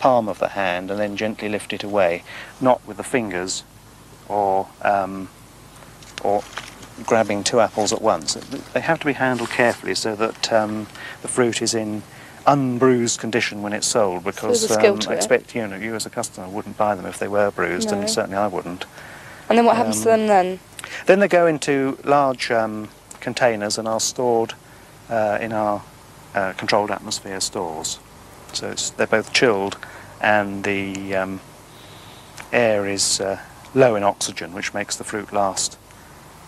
palm of the hand and then gently lift it away, not with the fingers or um, or grabbing two apples at once. They have to be handled carefully so that um, the fruit is in unbruised condition when it's sold because skill um, I expect you know you as a customer wouldn't buy them if they were bruised No. and certainly I wouldn't. And then what happens to Um, them then? Then they go into large um, containers and are stored uh, in our uh, controlled atmosphere stores. So it's, they're both chilled and the um, air is uh, low in oxygen, which makes the fruit last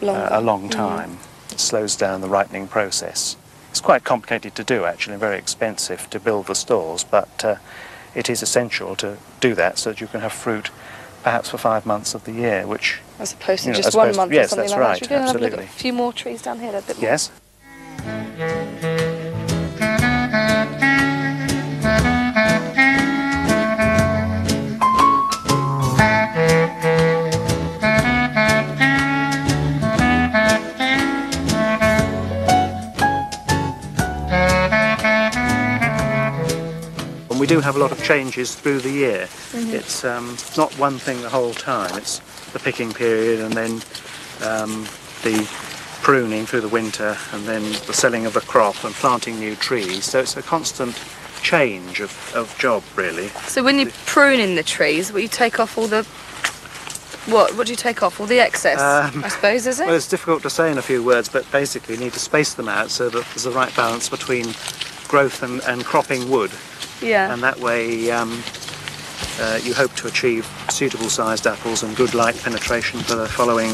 uh, a long Mm. time. It slows down the ripening process. It's quite complicated to do actually, and very expensive to build the stores, but uh, it is essential to do that so that you can have fruit perhaps for five months of the year, which As opposed to you know, just one month yes, or something that's like right, that. Should we go and have a look at absolutely. a few more trees down here? A bit more? Yes. We do have a lot of changes through the year. Mhm. It's um, not one thing the whole time. It's the picking period and then um, the pruning through the winter and then the selling of the crop and planting new trees. So it's a constant change of, of job really. So when you're pruning the trees, what you take off all the what? What do you take off? All the excess, Um, I suppose, is it? Well, it's difficult to say in a few words, but basically you need to space them out so that there's the right balance between growth and, and cropping wood. yeah. And that way um, uh, you hope to achieve suitable sized apples and good light penetration for the following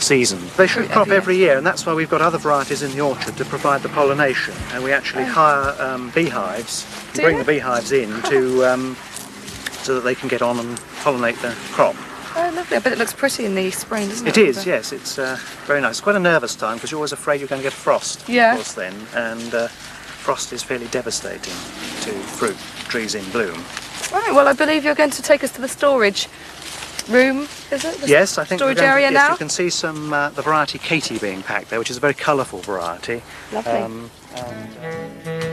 season. They should crop every year, and that's why we've got other varieties in the orchard to provide the pollination. And we actually hire um, beehives. Do bring you? the beehives in to um, so that they can get on and pollinate the crop. Oh, lovely. I bet it looks pretty in the spring, doesn't it? It is, yes. It's uh, very nice. It's quite a nervous time because you're always afraid you're going to get frost. Yeah. Of course, then, and uh, frost is fairly devastating to fruit trees in bloom. Right, well, I believe you're going to take us to the storage room, is it? The yes, I think storage to- area yes, now. You can see some uh, the variety Katy being packed there, which is a very colourful variety. Lovely. Um, and,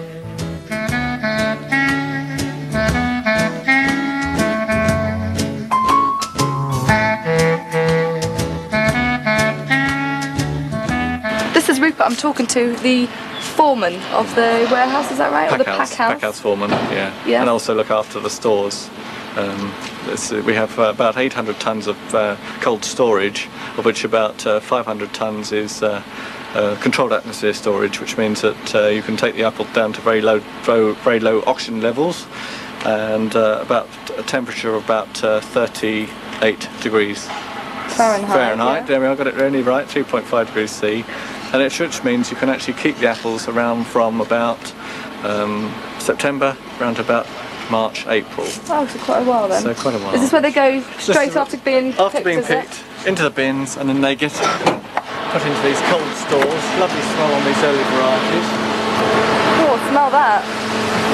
This is Rupert. I'm talking to the foreman of the warehouse. Is that right? or the pack house? Packhouse foreman, yeah. Yeah. And also look after the stores. Um, uh, we have uh, about 800 tonnes of uh, cold storage, of which about uh, 500 tonnes is uh, uh, controlled atmosphere storage, which means that uh, you can take the apple down to very low, very, low oxygen levels, and uh, about a temperature of about uh, 38 degrees Fahrenheit. Fahrenheit. yeah. There we are, got it really right, 3.5 degrees C. And it which means you can actually keep the apples around from about um, September round to about March, April. Oh, so quite a while then. So quite a while. Is this where they go straight is- after being After picked, being it? picked into the bins, and then they get put into these cold stores. Lovely smell on these early varieties. Oh, smell that.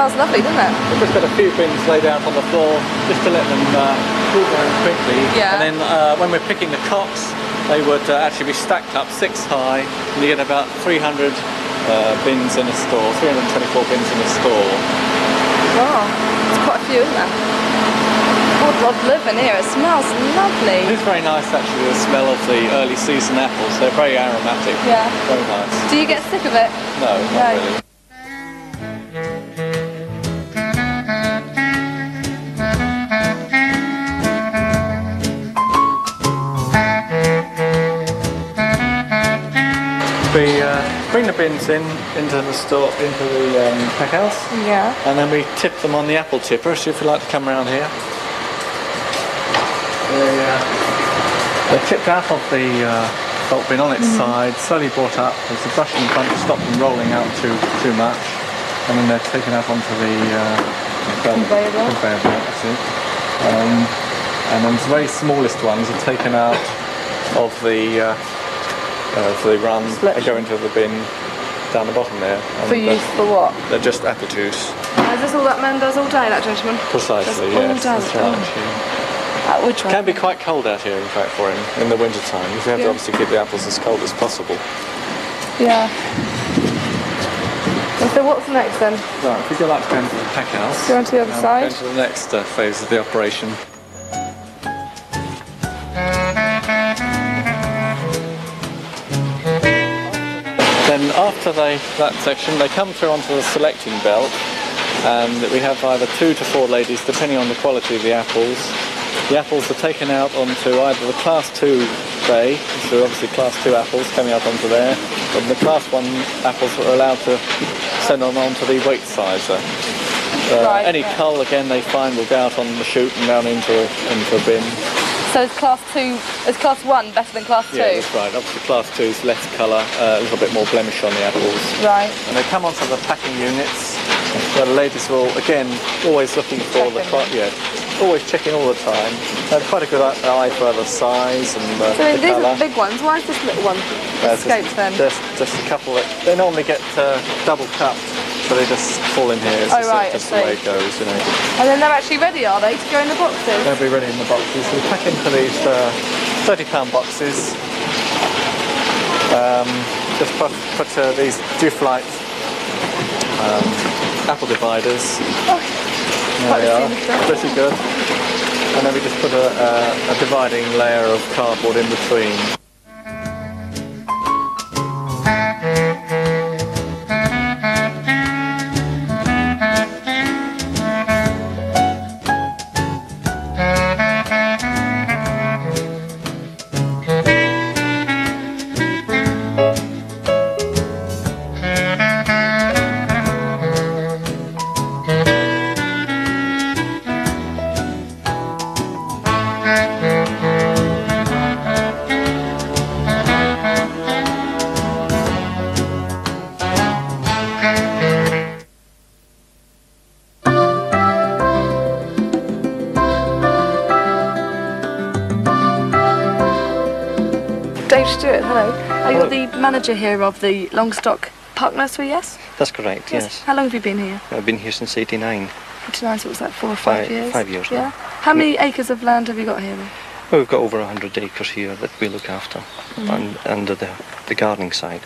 It smells lovely, doesn't it? We've just got a few bins laid out on the floor just to let them uh, cool down quickly. Yeah. And then uh, when we're picking the Cox, they would uh, actually be stacked up six high, and you get about 300 uh, bins in a store, 324 bins in a store. Wow, it's quite a few, isn't there? Oh, I'd live in here. It smells lovely. It is very nice actually, the smell of the early season apples. They're very aromatic. Yeah. Very nice. Do you get sick of it? No, No. not really. We uh, bring the bins in into the store, into the um, pack house, Yeah. and then we tip them on the apple tipper. So if you'd like to come around here, they, uh, they're tipped out of the uh, bulk bin on its Mhm. side, slowly brought up. There's a brush in front to stop them rolling out too too much, and then they're taken up onto the uh, Conveyor belt. conveyor belt, that's it. Um, and then the very smallest ones are taken out of the uh, uh, so they run and go into the bin down the bottom there. and For use for what? They're just apple juice. Is this all that man does all day, that gentleman? Precisely, That's all yes. That's right. Oh. yeah. That would. Can be quite cold out here, in fact, for him in the winter time. You have Yeah. to obviously keep the apples as cold as possible. Yeah. So what's next then? Right, if we go like to go into the pack house. Go on to the other now side. Go into the next uh, phase of the operation. After they, that section, they come through onto the selecting belt, and we have either two to four ladies, depending on the quality of the apples. The apples are taken out onto either the class two tray, so obviously class two apples coming out onto there, and the class one apples are allowed to send on onto the weight sizer. Uh, Right, any right. cull again they find will go out on the chute and down into a, into a bin. So is class two, is class one better than class two? Yeah, that's right. Obviously, class two is less colour, uh, a little bit more blemish on the apples. Right. And they come onto the packing units, where the ladies will, again, always looking for the cro- yeah, always checking all the time. They have quite a good eye eye for the size and uh, So the these colour. are the big ones. Why is this little one Uh, just- escaped then? Just, just a couple that they normally get uh, double cupped, so they just fall in here. It's Oh, just, right, just the way it goes, you know. And then they're actually ready, are they, to go in the boxes? They'll be ready in the boxes. We pack into these uh, 30 pound boxes. Um, just put, put uh, these Duflight um, apple dividers. Oh, There they are, pretty good. And then we just put a, a, a dividing layer of cardboard in between. Manager here of the Longstock Park Nursery, yes? That's correct, yes. How long have you been here? I've been here since 89. 89, so it was like four or five, Five- years? five years Yeah. now. How many acres of land have you got here then? Well, we've got over 100 acres here that we look after Mhm. and under the, the gardening side.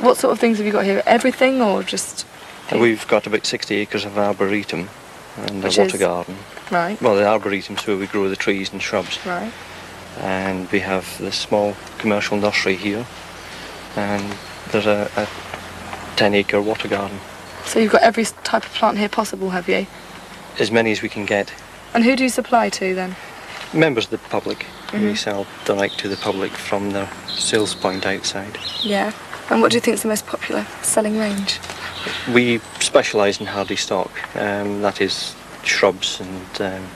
What sort of things have you got here? Everything or just... We've got about 60 acres of arboretum and Which a water is- garden. Right. Well, the arboretum's where we grow the trees and shrubs. Right. And we have the small commercial nursery here. And there's a, a 10 acre water garden. So you've got every type of plant here possible, have you? As many as we can get. And who do you supply to then? Members of the public. We Mhm. sell direct to the public from the sales point outside. Yeah. And what do you think is the most popular selling range? We specialise in hardy stock. Um, that is shrubs and um,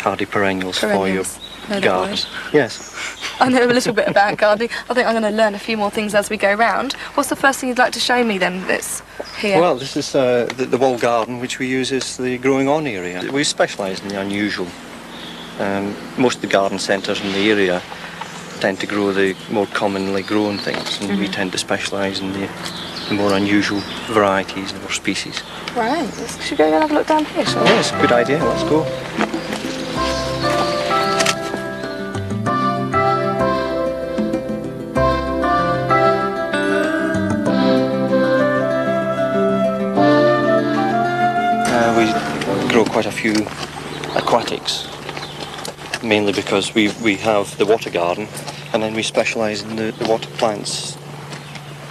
hardy perennials, Perennials. for your garden. Yes. I know a little bit about gardening. I think I'm going to learn a few more things as we go round. What's the first thing you'd like to show me then that's here? Well, this is uh, the, the wall garden, which we use as the growing on area. We specialise in the unusual. Um, most of the garden centres in the area tend to grow the more commonly grown things, and we Mhm. tend to specialise in the, the more unusual varieties or species. Right. Should we go and have a look down here, shall we? Yes, good idea. Let's go. Quite a few aquatics, mainly because we, we have the water garden and then we specialise in the, the water plants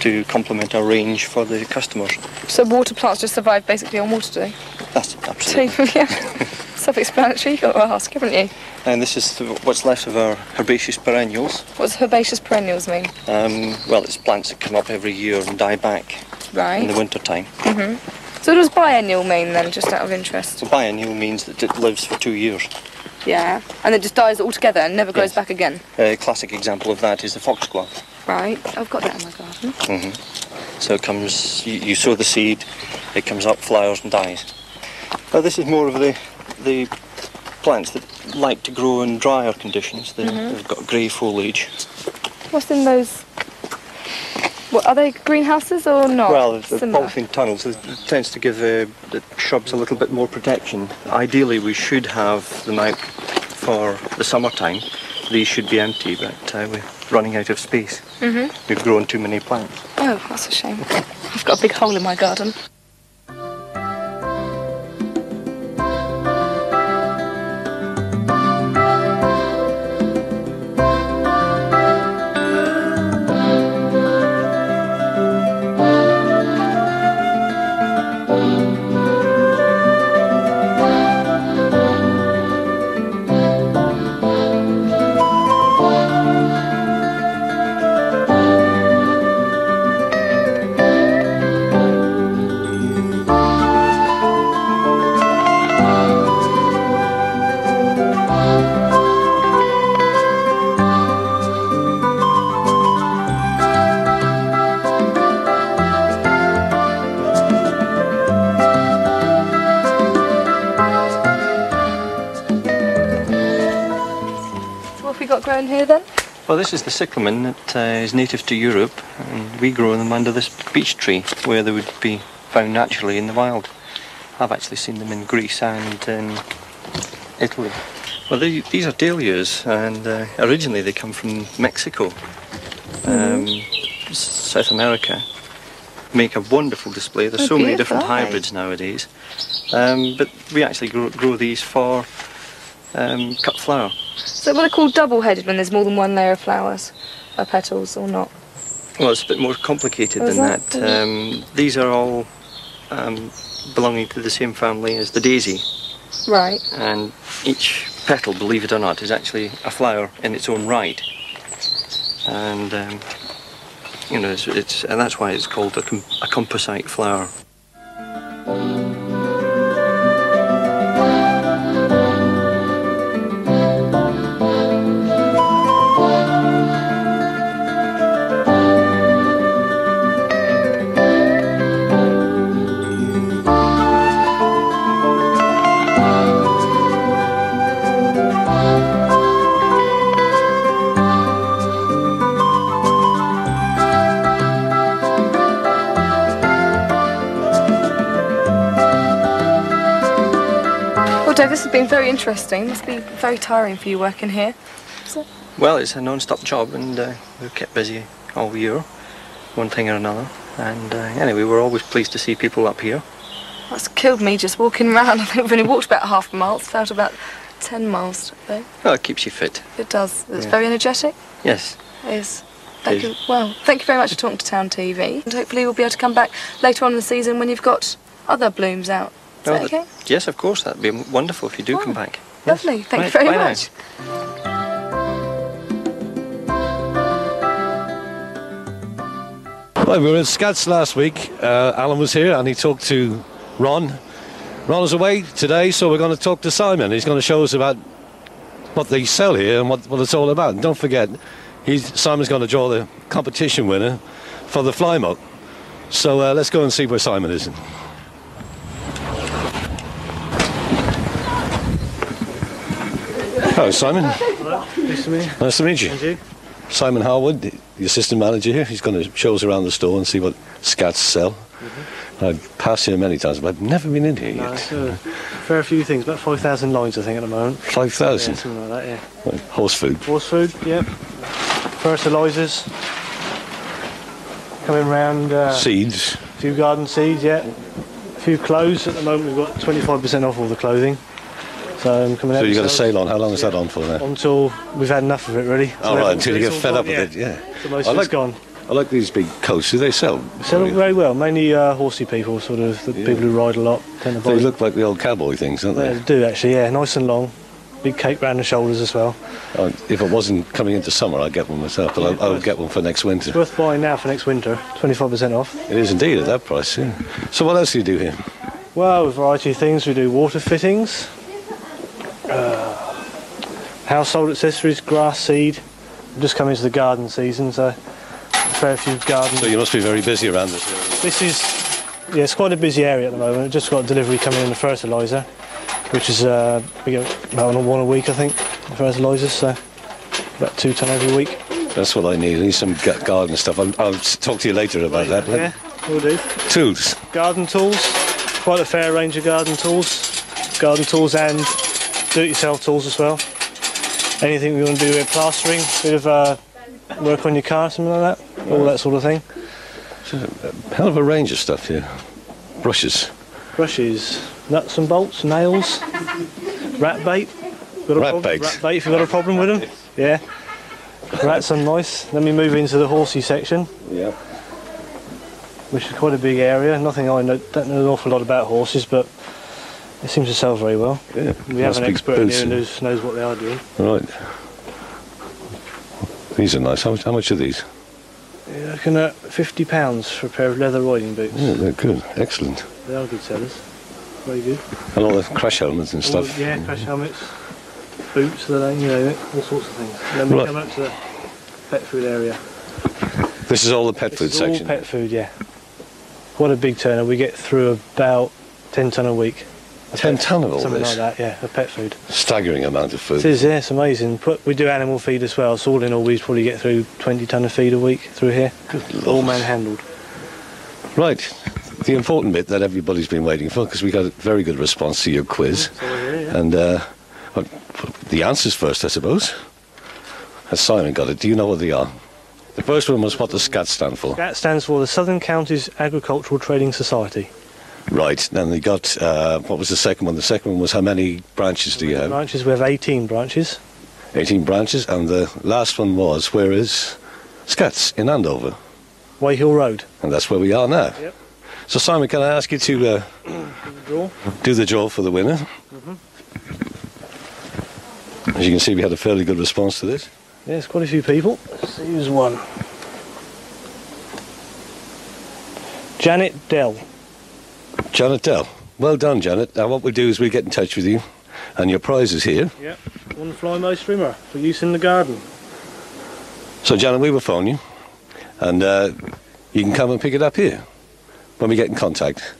to complement our range for the customers. So water plants just survive basically on water, do they? That's absolutely. So, yeah. Self-explanatory, you've got to ask, haven't you? And this is what's left of our herbaceous perennials. What does herbaceous perennials mean? Um, well, it's plants that come up every year and die back Right. in the winter time. hmm So what does biennial mean then, just out of interest? So biennial means that it lives for two years. Yeah. And it just dies altogether and never grows back again? A classic example of that is the foxglove. Right. I've got that in my garden. hmm So it comes, you, you sow the seed, it comes up, flowers and dies. But this is more of the the plants that like to grow in drier conditions. They, Mhm. They've got grey foliage. What's in those? What are they greenhouses or not? Well, the Similar. polythene tunnels it tends to give uh, the shrubs a little bit more protection. Ideally, we should have them out for the summertime. These should be empty, but uh, we're running out of space. Mhm. We've grown too many plants. Oh, that's a shame. I've got a big hole in my garden. Well, this is the cyclamen that uh, is native to Europe, and we grow them under this beech tree, where they would be found naturally in the wild. I've actually seen them in Greece and in Italy. Well, they, these are dahlias, and uh, originally they come from Mexico, um, S- South America. Make a wonderful display. There's Oh, so many different aren't hybrids nowadays, um, but we actually grow, grow these for um, cut flower. So what are called double-headed when there's more than one layer of flowers, or petals, or not? Well, it's a bit more complicated Oh, than that? that. Um, these are all um, belonging to the same family as the daisy, Right. and each petal, believe it or not, is actually a flower in its own right. And um, you know, it's, it's and that's why it's called a, com- a composite flower. This has been very interesting. Must be very tiring for you working here. Well, it's a non-stop job, and uh, we're kept busy all year, one thing or another. And uh, anyway, we're always pleased to see people up here. that's killed me just walking around. I think we've only walked about half a mile. It's felt about 10 miles today. Well, it keeps you fit. It does. It's Yeah. very energetic. Yes. It is. Thank It you. Well, thank you very much for talking to Town TV. And hopefully we'll be able to come back later on in the season when you've got other blooms out. Is Well, that that- okay? Yes, of course. That'd be wonderful if you do come back. Lovely. Thank Right, you very bye now. much. Right, we were in Scats last week. Uh, Alan was here and he talked to Ron. Ron is away today, so we're going to talk to Simon. He's going to show us about what they sell here and what, what it's all about. And don't forget, he's, Simon's going to draw the competition winner for the Flymo. So uh, let's go and see where Simon is. Hello, Simon. Hello. Nice to meet you. Nice to meet you. And you? Simon Harwood, the assistant manager here. He's going to show us around the store and see what scats sell. I've passed here many times, but I've never been in here No, yet. a fair few things, about 5,000 lines I think at the moment. 5,000? Yeah, something like that, yeah. Like horse food. Horse food, yep. Fertilisers. Coming round. Uh, Seeds. A few garden seeds, yeah. A few clothes. At the moment we've got 25% off all the clothing. So I'm coming out. So you got a sail on. How long is that on for now? Until we've had enough of it, really. All right, until you get fed up with it, yeah. So most I like, gone. I like these big coats. Do they sell? Sell very well. Mainly uh, horsey people, sort of the people who ride a lot. Tend to buy They look like the old cowboy things, don't They they? do actually, yeah. Nice and long. Big cape round the shoulders as well. Uh, if it wasn't coming into summer, I'd get one myself, but I, I would get one for next winter. It's worth buying now for next winter. 25% off. It is indeed at that price, yeah. So what else do you do here? Well, a variety of things. We do water fittings, household accessories, grass seed. We've just come into the garden season, so a fair few gardens. So you must be very busy around this area. This is Yeah, it's quite a busy area at the moment. We've just got a delivery coming in the fertiliser, which is uh, we get about one a week, I think. The fertilisers, so about two ton every week. That's what I need. I need some ga- garden stuff. I'll, I'll talk to you later about that. Yeah, we'll do. Tools. Garden tools, quite a fair range of garden tools. Garden tools and do-it-yourself tools as well. Anything we want to do with plastering, bit of uh, work on your car, something like that, all that sort of thing. A Hell of a range of stuff here. Brushes. Brushes, nuts and bolts, nails, rat bait. Got a Rat bait. Rat bait if you've got a problem with them. Yeah. Rats and mice. Then we move into the horsey section. Yeah. Which is quite a big area. Nothing I know, don't know an awful lot about horses, but it seems to sell very well. Yeah. We have an expert in here who knows, knows what they are doing. Right. These are nice. How much, how much are these? You're looking at fifty pounds for a pair of leather riding boots. Yeah, they're good. Excellent. They are good sellers. Very good. And all the crash helmets and All- stuff. yeah, crash helmets, boots, the you know, all sorts of things. And then we Right. come up to the pet food area. This is all the pet This food section. All pet food, yeah. What a big turner. We get through about 10 tonne a week. A 10 pet- tonne of all Something this? like that, yeah, of pet food. Staggering amount of food. It is, yeah, it's amazing. Put, we do animal feed as well, so all in all we probably get through 20 tonne of feed a week through here. all man handled. Right. The important bit that everybody's been waiting for, because we got a very good response to your quiz. And uh, well, the answers first, I suppose. Has Simon got it? Do you know what they are? The first one was what the SCAT stand for. That stands for the Southern Counties Agricultural Trading Society. Right. Then they got, uh, what was the second one? The second one was how many branches do you have? Branches, we have 18 branches. 18 branches. And the last one was, where is SCATs in Andover? Weyhill Road. And that's where we are now. Yep. So Simon, can I ask you to uh, Draw. do the draw for the winner? Mhm. As you can see, we had a fairly good response to this. Yeah, there's quite a few people. Let's see who's won. Janet Dell. Janet Dell. Well done, Janet. Now, what we'll do is we'll get in touch with you, and your prize is here. Yep. One Flymo strimmer for use in the garden. So, Janet, we will phone you, and uh, you can come and pick it up here when we get in contact.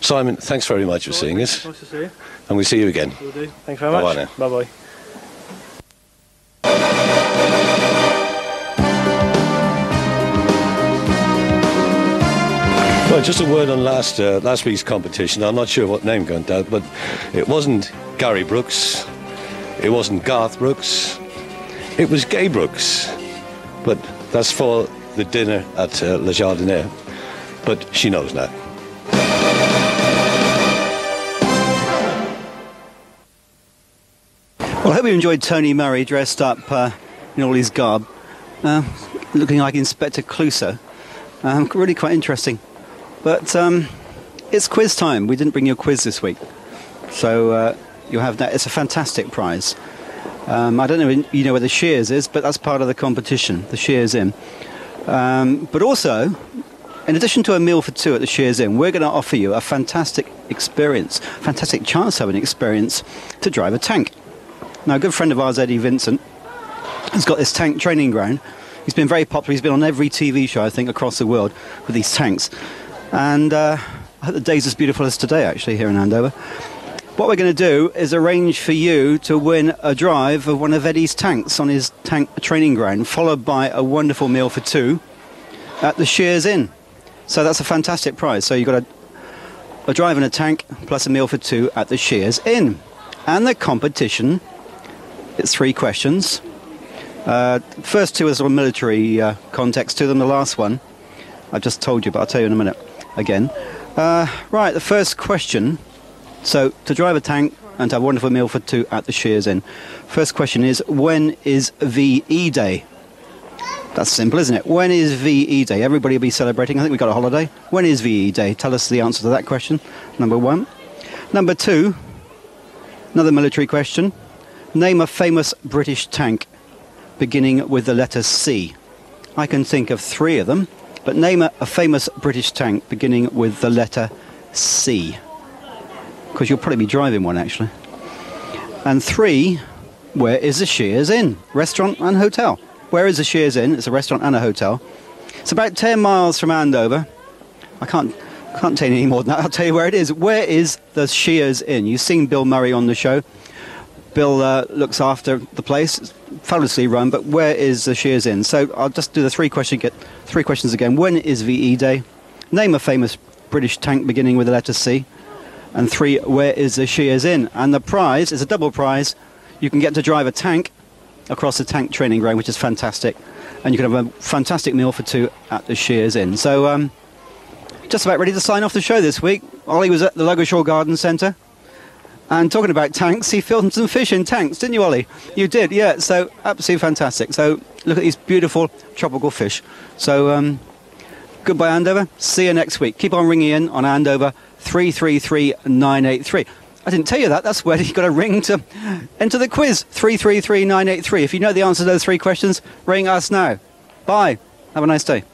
Simon, thanks very much for seeing us, Nice to see you. and we'll see you again. Will do. Thanks very much. now. Bye bye. Just a word on last uh, last week's competition. I'm not sure what name went out, but it wasn't Gary Brooks, it wasn't Garth Brooks, it was Gay Brooks. But that's for the dinner at uh, Le Jardinier. But she knows now. Well, I hope you enjoyed Tony Murray dressed up uh, in all his garb, uh, looking like Inspector Clouseau. Um, really quite interesting. But um, it's quiz time. We didn't bring you a quiz this week, so uh, you'll have that. It's a fantastic prize. Um, I don't know you know where the Shears is, but that's part of the competition. The Shears Inn. Um, but also, in addition to a meal for two at the Shears Inn, we're going to offer you a fantastic experience, fantastic chance to have an experience to drive a tank. Now, a good friend of ours, Eddie Vincent, has got this tank training ground. He's been very popular. He's been on every TV show, I think, across the world with these tanks. And uh, I hope the day's as beautiful as today, actually, here in Andover. What we're going to do is arrange for you to win a drive of one of Eddie's tanks on his tank training ground, followed by a wonderful meal for two at the Shears Inn. So that's a fantastic prize. So you've got a, a drive in a tank plus a meal for two at the Shears Inn. And the competition, it's three questions. Uh, first two is a military uh, context to them. The last one, I've just told you, but I'll tell you in a minute again. Uh, right, the first question. So, to drive a tank and to have a wonderful meal for two at the Shears Inn. First question is when is VE Day? That's simple, isn't it? When is VE Day? Everybody will be celebrating. I think we've got a holiday. When is VE Day? Tell us the answer to that question. Number one. Number two, another military question. Name a famous British tank beginning with the letter C. I can think of three of them, but name a, a famous British tank beginning with the letter C. Because you'll probably be driving one actually. And three, where is the Shears Inn? Restaurant and hotel. Where is the Shears Inn? It's a restaurant and a hotel. It's about 10 miles from Andover. I can't Can't tell you any more than that. I'll tell you where it is. Where is the Shears Inn? You've seen Bill Murray on the show. Bill uh, looks after the place. Fabulously run, but where is the Shears Inn? So I'll just do the three question get three questions again. When is VE Day? Name a famous British tank beginning with the letter C. And three, where is the Shears Inn? And the prize is a double prize. You can get to drive a tank across the tank training ground, which is fantastic. And you can have a fantastic meal for two at the Shears Inn. So um, just about ready to sign off the show this week. Ollie was at the Ludgershall Garden Centre. And talking about tanks, he filmed some fish in tanks, didn't you, Ollie? You did, yeah. So absolutely fantastic. So look at these beautiful tropical fish. So um, goodbye, Andover. See you next week. Keep on ringing in on Andover 333983. I didn't tell you that. That's where you've got to ring to enter the quiz 333983. If you know the answer to those three questions, ring us now. Bye. Have a nice day.